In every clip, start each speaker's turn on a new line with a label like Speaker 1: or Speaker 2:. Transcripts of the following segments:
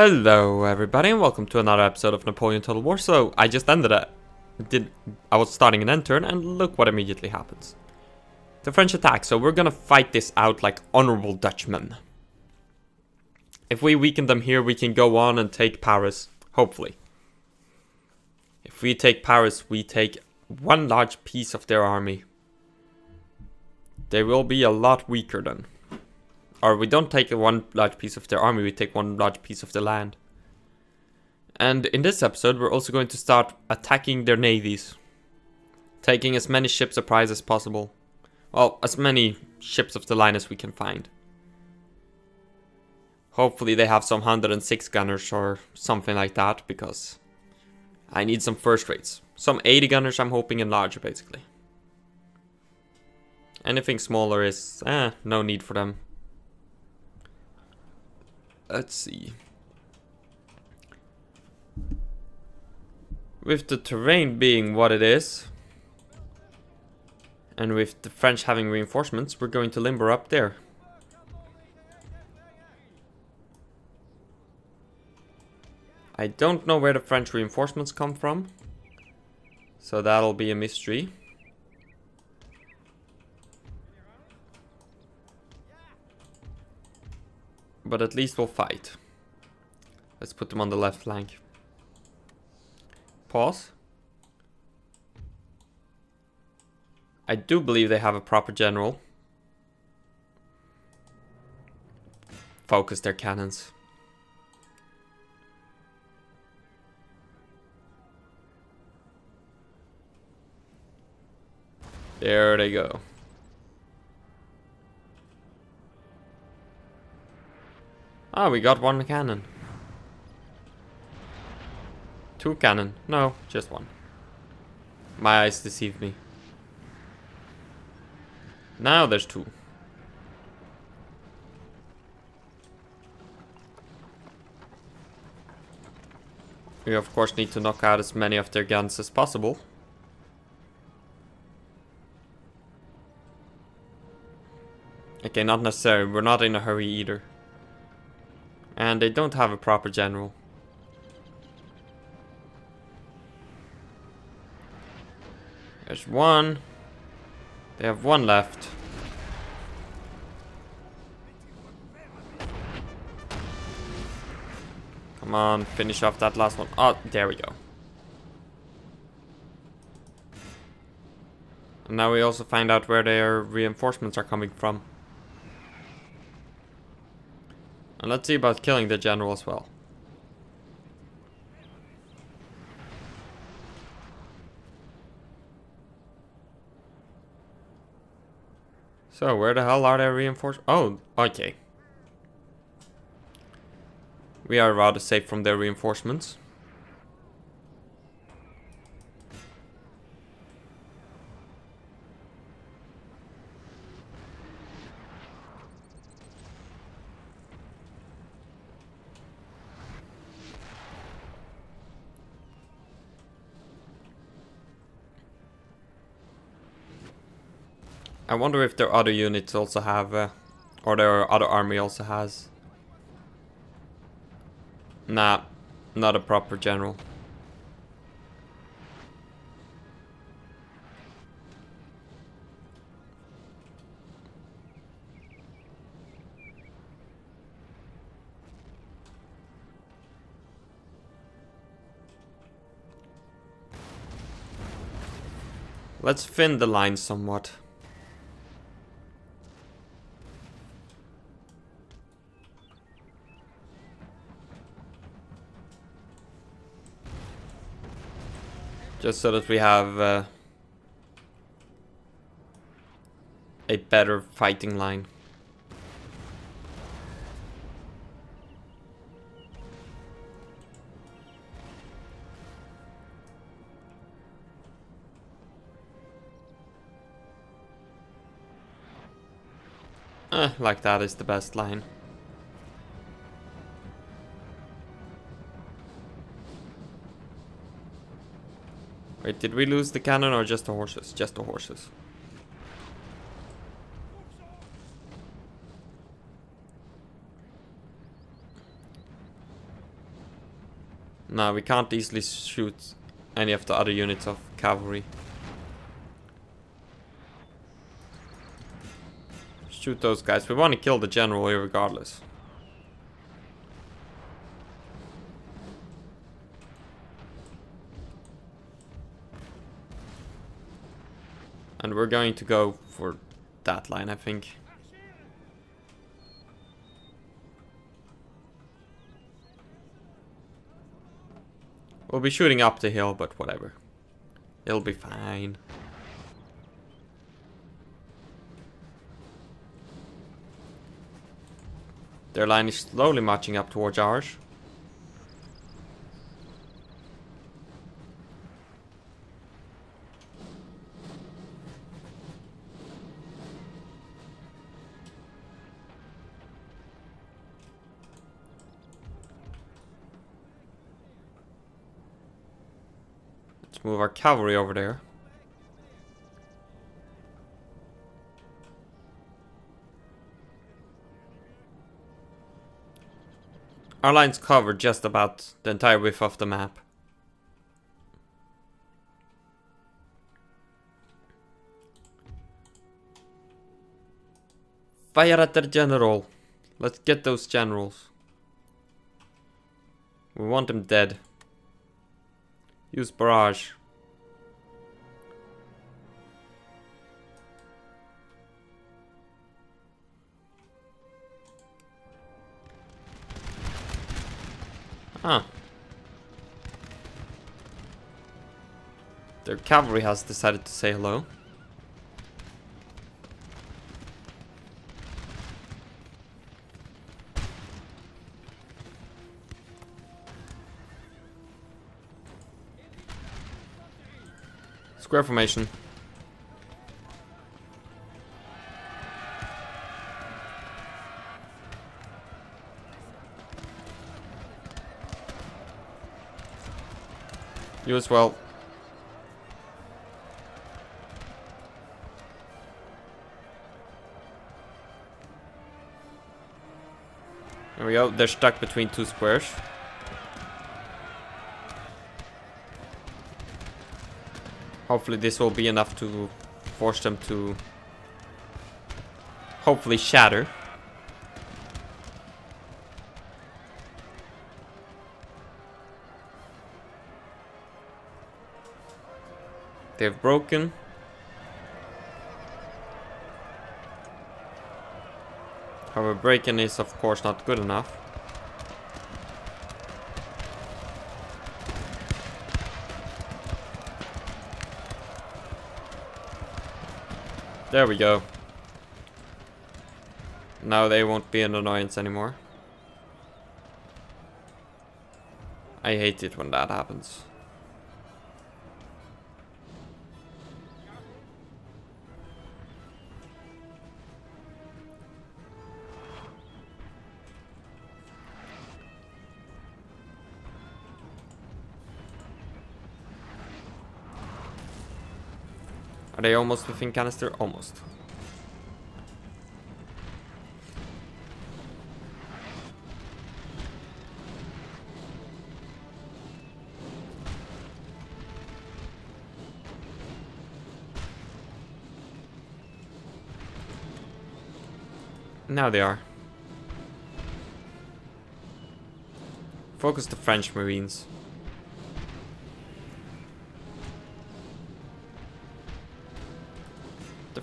Speaker 1: Hello everybody and welcome to another episode of Napoleon Total War. So I just ended it. Did I was starting an end turn and look what immediately happens. The French attack, so we're gonna fight this out like honorable Dutchmen. If we weaken them here, we can go on and take Paris, hopefully. If we take Paris, we take one large piece of their army. They will be a lot weaker then. Or we don't take one large piece of their army, we take one large piece of the land. And in this episode, we're also going to start attacking their navies. Taking as many ships of prize as possible. Well, as many ships of the line as we can find. Hopefully they have some 106 gunners or something like that, because I need some first rates. Some 80 gunners I'm hoping and larger, basically. Anything smaller is, eh, no need for them. Let's see. With the terrain being what it is, and with the French having reinforcements, we're going to limber up there. I don't know where the French reinforcements come from, so that'll be a mystery. But at least we'll fight. Let's put them on the left flank. Pause. I do believe they have a proper general. Focus their cannons. There they go. Ah, we got one cannon. Two cannon. No, just one. My eyes deceived me. Now there's two. We of course need to knock out as many of their guns as possible. Okay, not necessary. We're not in a hurry either. And they don't have a proper general. There's one. They have one left. Come on, finish off that last one. Oh, there we go. And now we also find out where their reinforcements are coming from. And let's see about killing the general as well. So, where the hell are they reinforced? Oh, okay. We are rather safe from their reinforcements. I wonder if their other units also have, uh, or their other army also has. Nah, not a proper general. Let's thin the line somewhat. Just so that we have uh, a better fighting line. Eh, like that is the best line. Wait, did we lose the cannon or just the horses? Just the horses. No, we can't easily shoot any of the other units of cavalry. Shoot those guys. We want to kill the general here regardless. And we're going to go for that line, I think. We'll be shooting up the hill, but whatever. It'll be fine. Their line is slowly marching up towards ours. Let's move our cavalry over there. Our lines cover just about the entire width of the map. Fire at their general. Let's get those generals. We want them dead. Use barrage. Huh. Their cavalry has decided to say hello. Square formation. You as well. There we go. They're stuck between two squares. Hopefully this will be enough to force them to hopefully shatter. They've broken. However, breaking is of course not good enough. There we go. Now they won't be an annoyance anymore. I hate it when that happens. Are they almost within canister? Almost. Now they are. Focus the French Marines.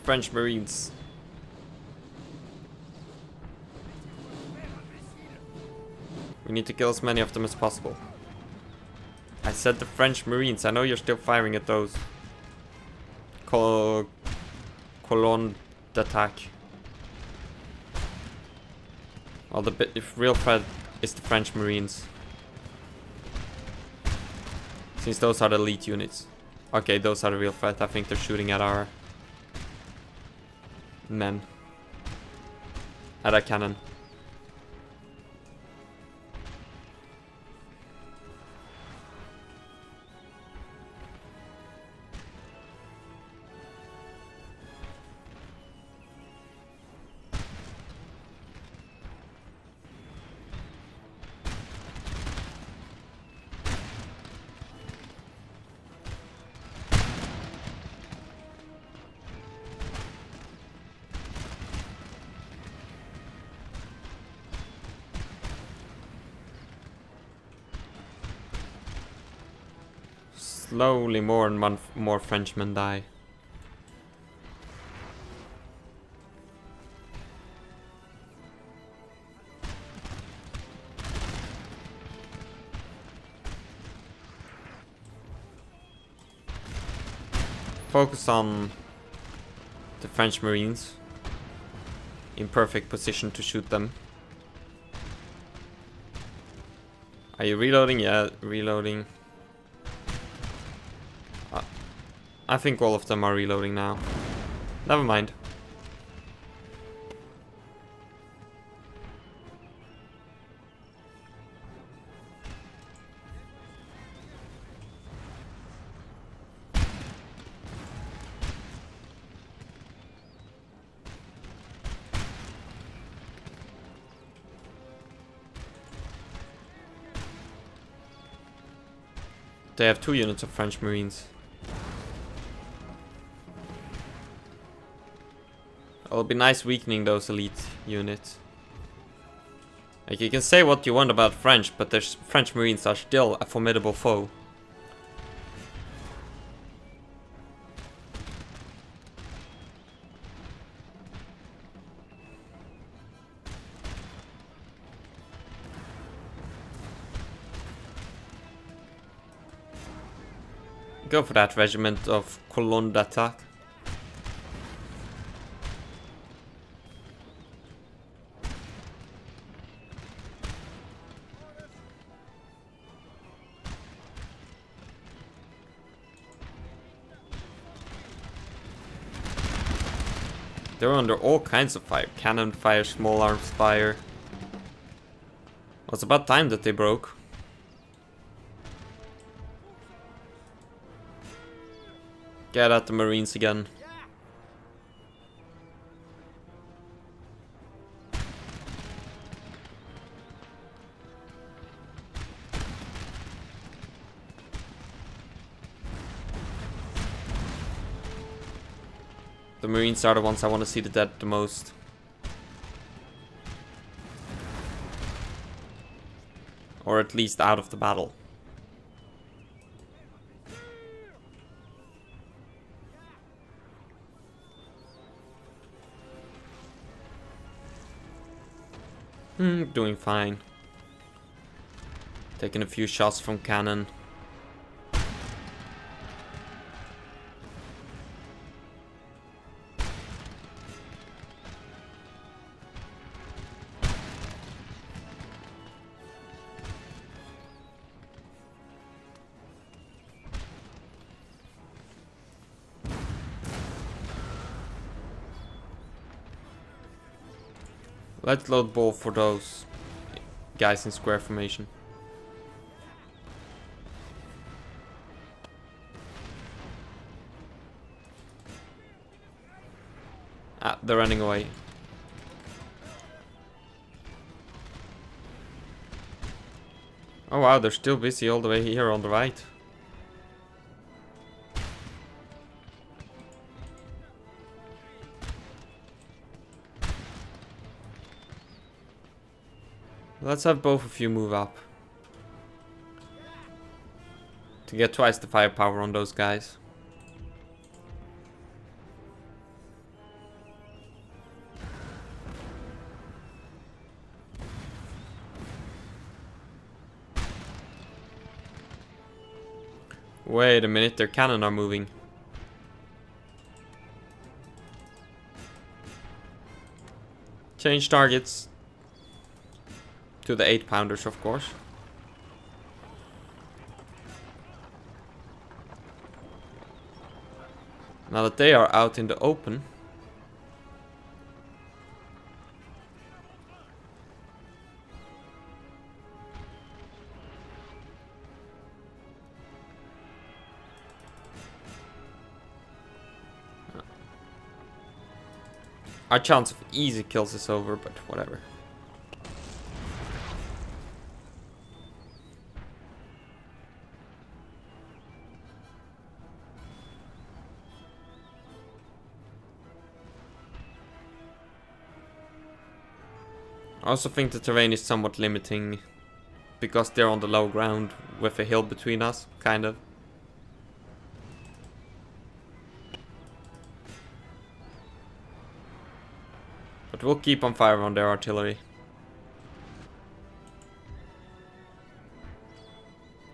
Speaker 1: French Marines. We need to kill as many of them as possible. I said the French Marines. I know you're still firing at those. Col colonne d'attaque. Well, the bit, if real threat is the French Marines. Since those are the elite units. Okay, those are the real threat. I think they're shooting at our men. At our cannon. Slowly more and more Frenchmen die. Focus on the French Marines in perfect position to shoot them. Are you reloading? Yeah, reloading. I think all of them are reloading now. Never mind. They have two units of French Marines. It'll be nice weakening those elite units. Like you can say what you want about French, but the French Marines are still a formidable foe. Go for that regiment of colonne d'attaque. They're under all kinds of fire. Cannon fire, small arms fire. Well, it's about time that they broke. Get at the marines again. Are the ones I want to see the dead the most. Or at least out of the battle. Hmm, doing fine. Taking a few shots from cannon. Let's load ball for those guys in square formation. Ah, they're running away. Oh wow, they're still busy all the way here on the right. Let's have both of you move up. To get twice the firepower on those guys. Wait a minute, their cannon are moving. Change targets. To the 8 pounders, of course. Now that they are out in the open. Our chance of easy kills is over, but whatever. also think the terrain is somewhat limiting because they're on the low ground with a hill between us, kind of. But we'll keep on firing on their artillery.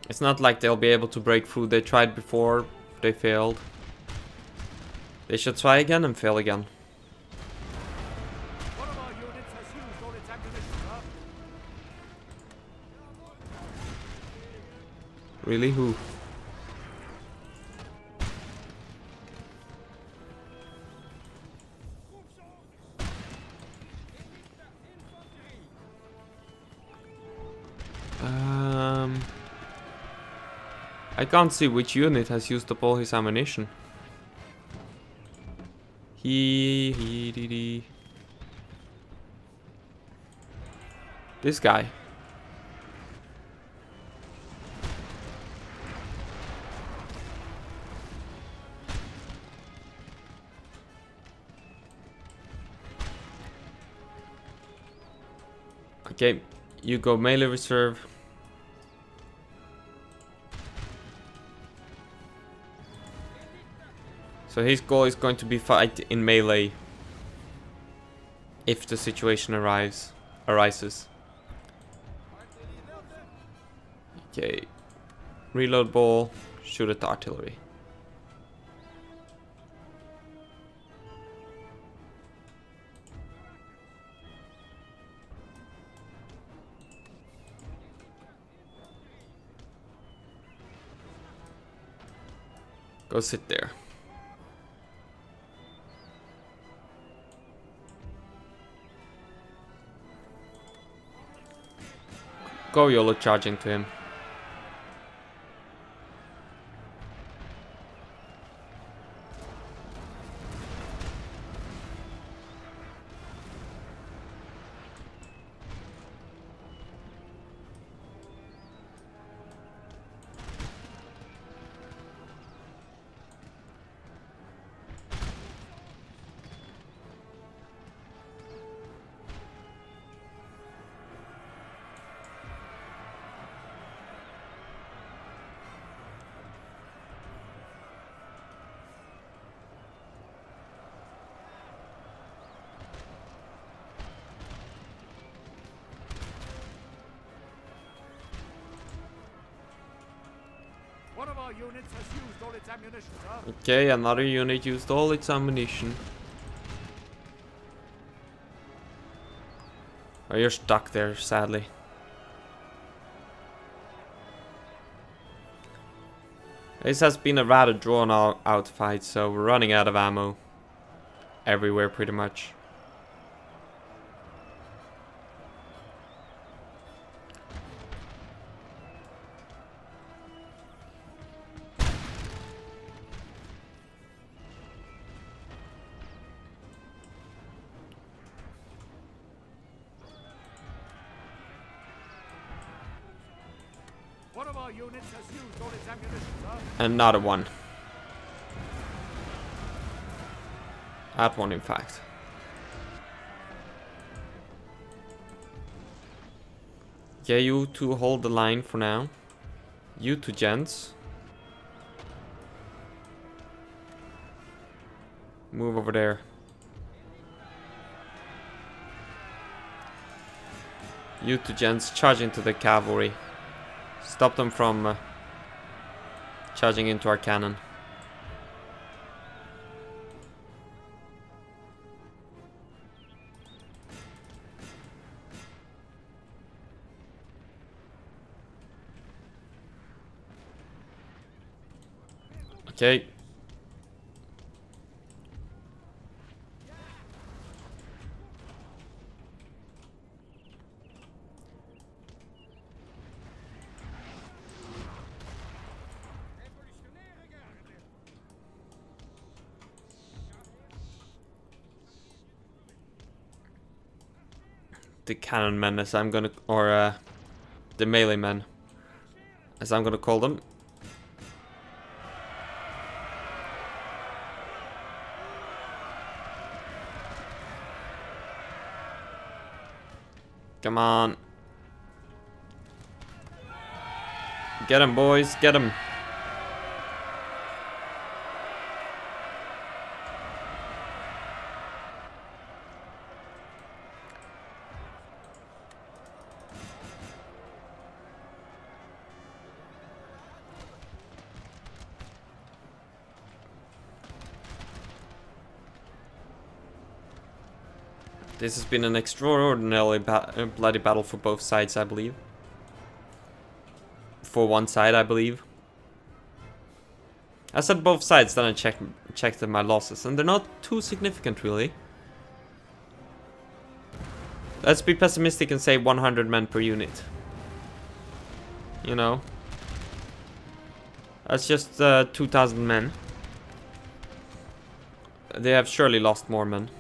Speaker 1: It's not like they'll be able to break through. They tried before, they failed. They should try again and fail again. Really? Who? Um, I can't see which unit has used up all his ammunition. He, he, dee, dee. This guy. Okay, you go melee reserve. So his goal is going to be fight in melee if the situation arrives arises. Okay. Reload ball, shoot at the artillery. Go sit there. Go YOLO charging to him. Okay, another unit used all its ammunition. Oh, you're stuck there, sadly. This has been a rather drawn out, out fight, so we're running out of ammo. Everywhere, pretty much. Another one. That one, in fact. Yeah, you two hold the line for now. You two gents. Move over there. You two gents charge into the cavalry. Stop them from uh, charging into our cannon. Okay. Cannon men, as I'm gonna, or uh, the melee men, as I'm gonna call them. Come on. Get him, boys. Get him. This has been an extraordinarily ba uh, bloody battle for both sides, I believe. For one side, I believe. I said both sides, then I checked checked my losses, and they're not too significant, really. Let's be pessimistic and say 100 men per unit. You know? That's just uh, 2,000 men. They have surely lost more men.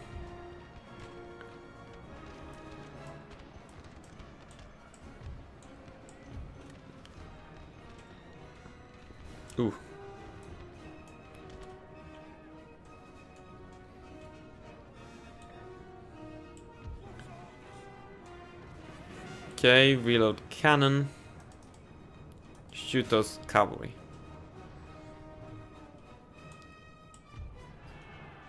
Speaker 1: Okay, reload cannon. Shoot those cavalry.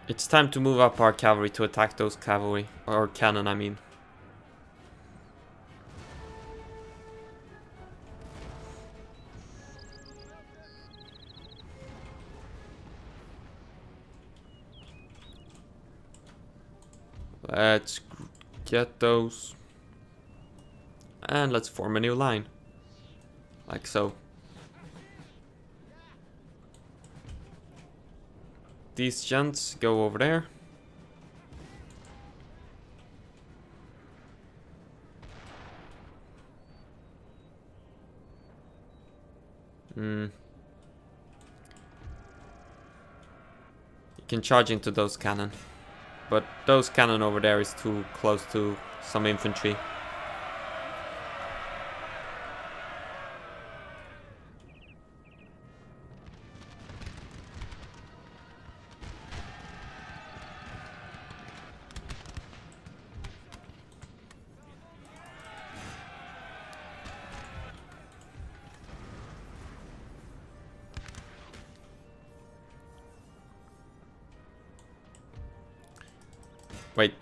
Speaker 1: It's time to move up our cavalry to attack those cavalry. Or cannon, I mean. Let's get those. And let's form a new line. Like so. These gents go over there. Hmm. You can charge into those cannon. But those cannon over there is too close to some infantry. Wait.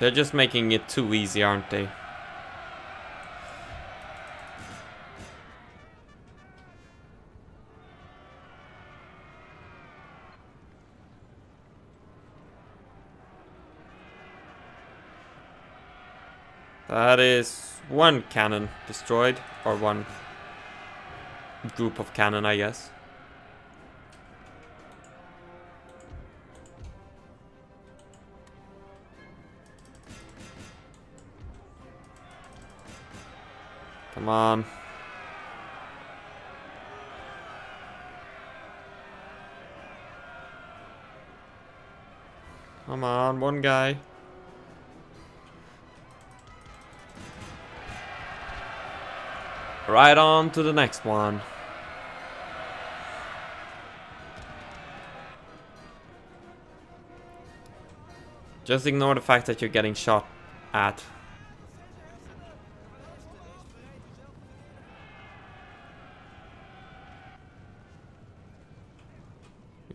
Speaker 1: They're just making it too easy, aren't they? That is one cannon destroyed, or one group of cannon, I guess. Come on. Come on, one guy. Right on to the next one. Just ignore the fact that you're getting shot at.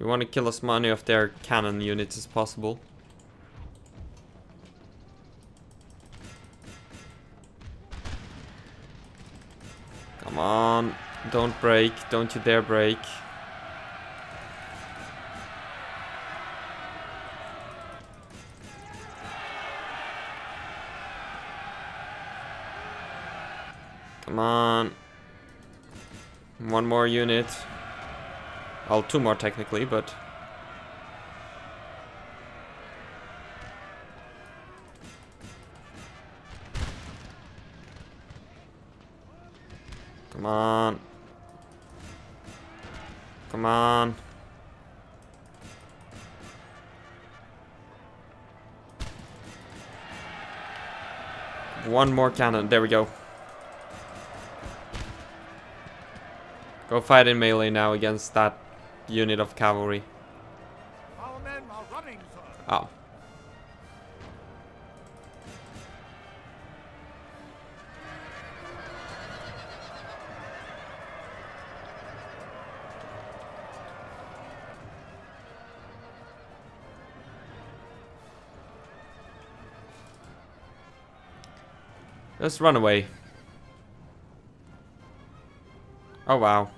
Speaker 1: We want to kill as many of their cannon units as possible. Come on, don't break, don't you dare break. Come on. One more unit. Well, two more technically, but... Come on. Come on. One more cannon. There we go. Go fight in melee now against that unit of cavalry.
Speaker 2: Our men are running, sir.
Speaker 1: Oh. Let's run away. Oh wow.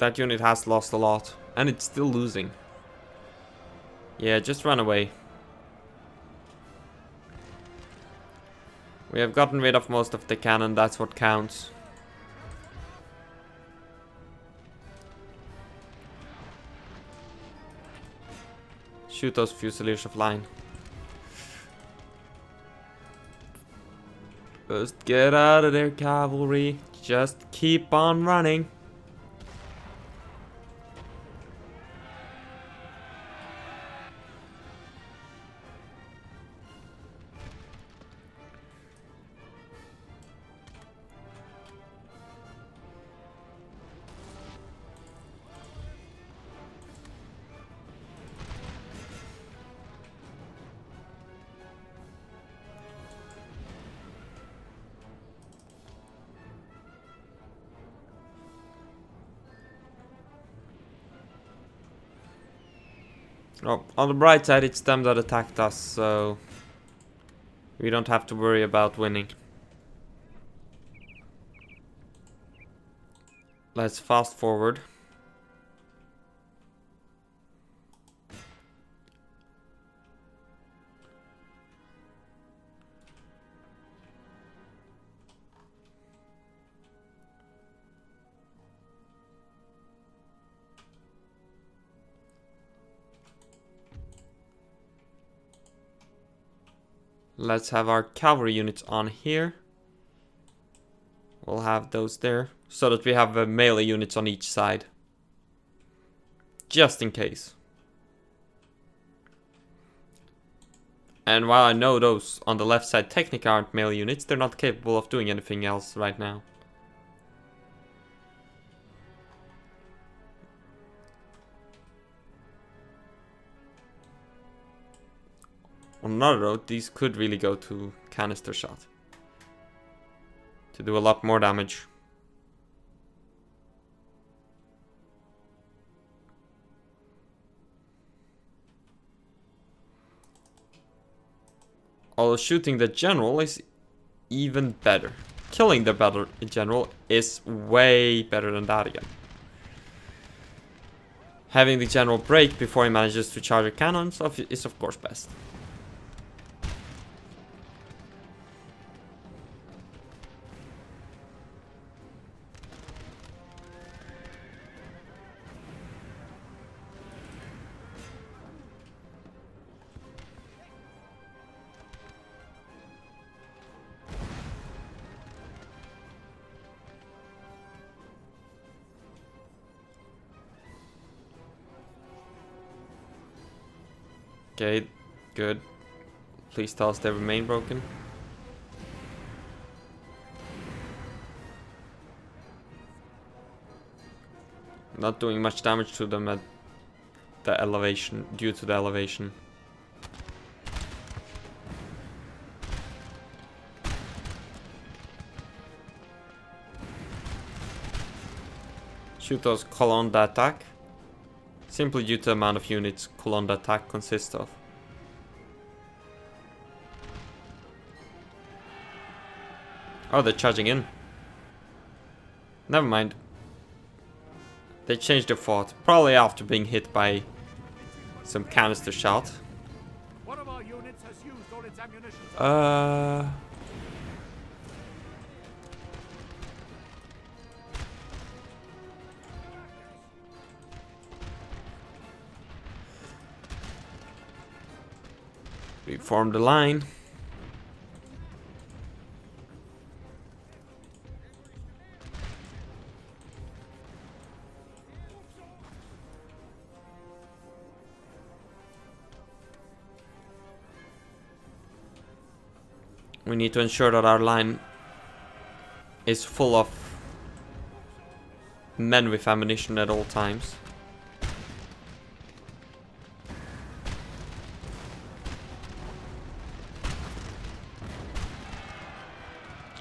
Speaker 1: That unit has lost a lot. And it's still losing. Yeah, just run away. We have gotten rid of most of the cannon, that's what counts. Shoot those fusiliers offline. Just get out of there, cavalry. Just keep on running. Oh, on the bright side, it's them that attacked us, so we don't have to worry about winning. Let's fast forward. Let's have our cavalry units on here. We'll have those there, so that we have uh, melee units on each side. Just in case. And while I know those on the left side technically aren't melee units, they're not capable of doing anything else right now. On another road, these could really go to canister shot. To do a lot more damage. Although shooting the general is even better. Killing the better general is way better than that again. Having the general break before he manages to charge a cannon is of course best. Okay, good. Please tell us they remain broken. Not doing much damage to them at the elevation, due to the elevation. Shoot those colonne d'attaque. Simply due to the amount of units colonne attack consists of. Oh, they're charging in. Never mind. They changed their fort, Probably after being hit by some canister shot.
Speaker 2: One
Speaker 1: Reform the line. We need to ensure that our line is full of men with ammunition at all times.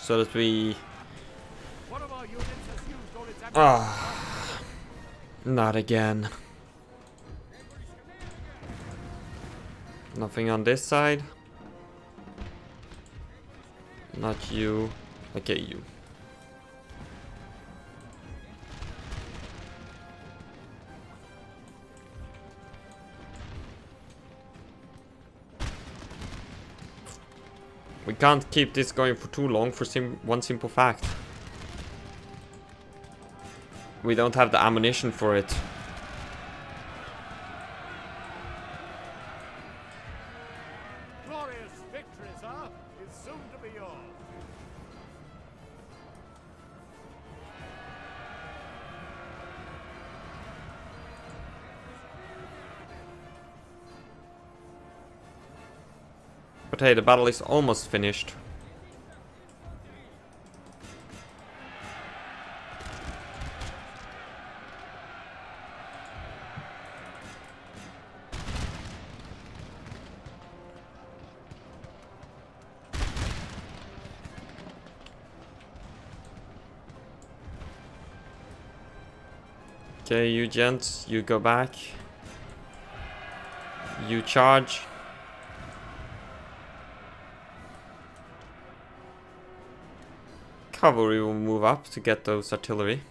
Speaker 1: So that we...
Speaker 2: One of our units has used all its ammunition.
Speaker 1: Ah, not again. Nothing on this side. Not you. Okay, you. Can't keep this going for too long for sim one simple fact. We don't have the ammunition for it.
Speaker 2: Glorious victory, sir, is soon to be yours.
Speaker 1: Hey, the battle is almost finished. Okay, you gents, you go back. You charge. Cavalry will move up to get those artillery.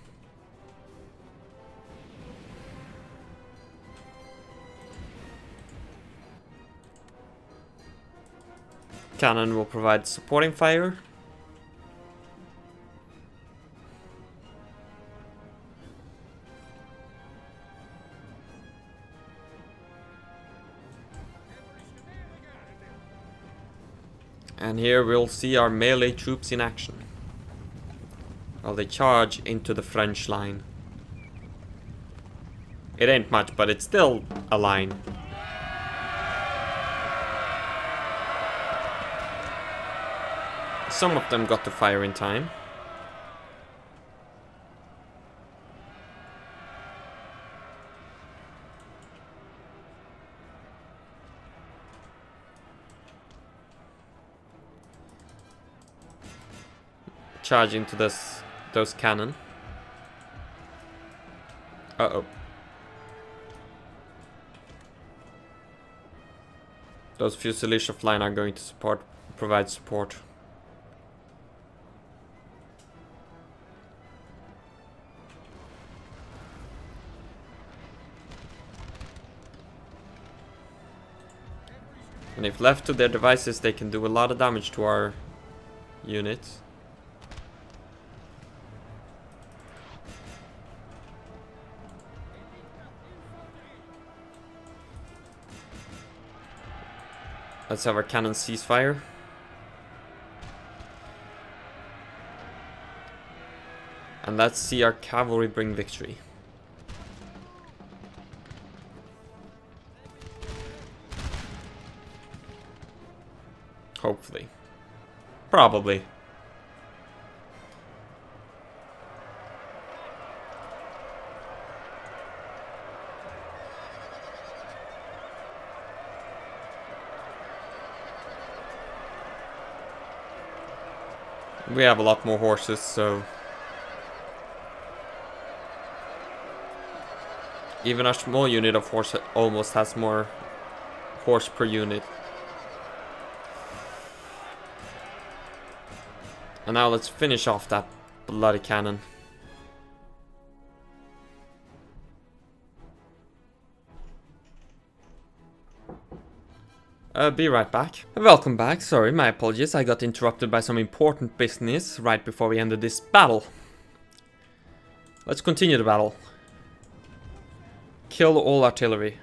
Speaker 1: Cannon will provide supporting fire. And here we'll see our melee troops in action. They charge into the French line. It ain't much, but it's still a line. Some of them got to fire in time. Charge into this those cannon. Uh-oh. Those fusiliers of line are going to support provide support. And if left to their devices, they can do a lot of damage to our units. Let's have our cannon ceasefire. And let's see our cavalry bring victory. Hopefully. Probably. We have a lot more horses, so... Even a small unit of horse almost has more horse per unit. And now let's finish off that bloody cannon. Uh, be right back. Welcome back. Sorry, my apologies. I got interrupted by some important business right before we ended this battle. Let's continue the battle. Kill all artillery.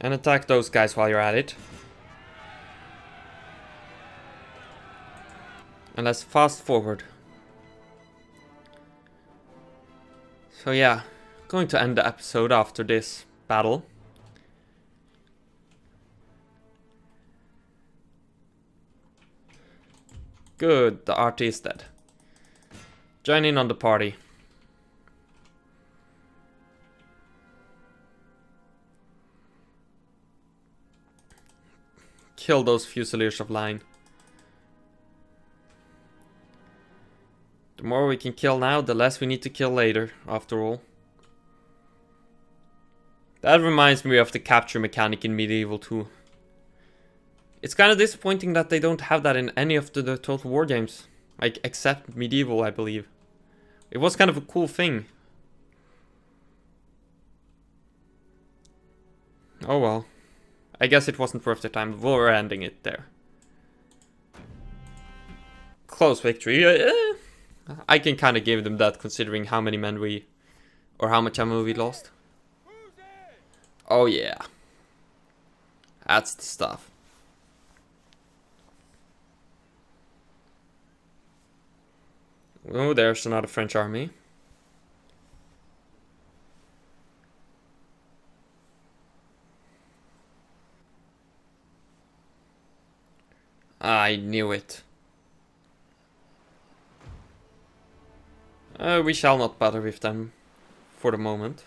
Speaker 1: And attack those guys while you're at it. And let's fast forward. So yeah, going to end the episode after this battle. Good, the RT is dead. Join in on the party. Kill those fusiliers of line. The more we can kill now, the less we need to kill later, after all. That reminds me of the capture mechanic in Medieval 2. It's kind of disappointing that they don't have that in any of the, the Total War games. Like, except Medieval, I believe. It was kind of a cool thing. Oh well. I guess it wasn't worth the time. We're ending it there. Close victory. I can kind of give them that considering how many men we... Or how much ammo we lost. Oh yeah. That's the stuff. Oh, there's another French army. I knew it. Uh, we shall not bother with them for the moment.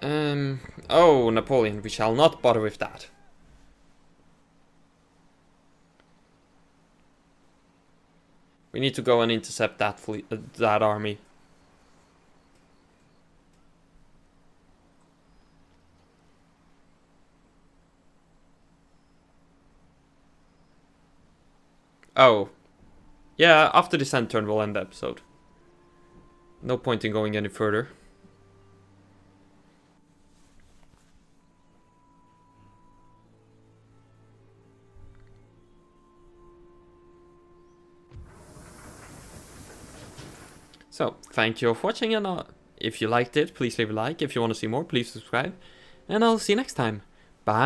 Speaker 1: Um, oh, Napoleon, we shall not bother with that. We need to go and intercept that fleet, uh, that army. Oh. Yeah, after this end turn we'll end the episode. No point in going any further. So, thank you for watching and uh, if you liked it, please leave a like. If you want to see more, please subscribe. And I'll see you next time. Bye.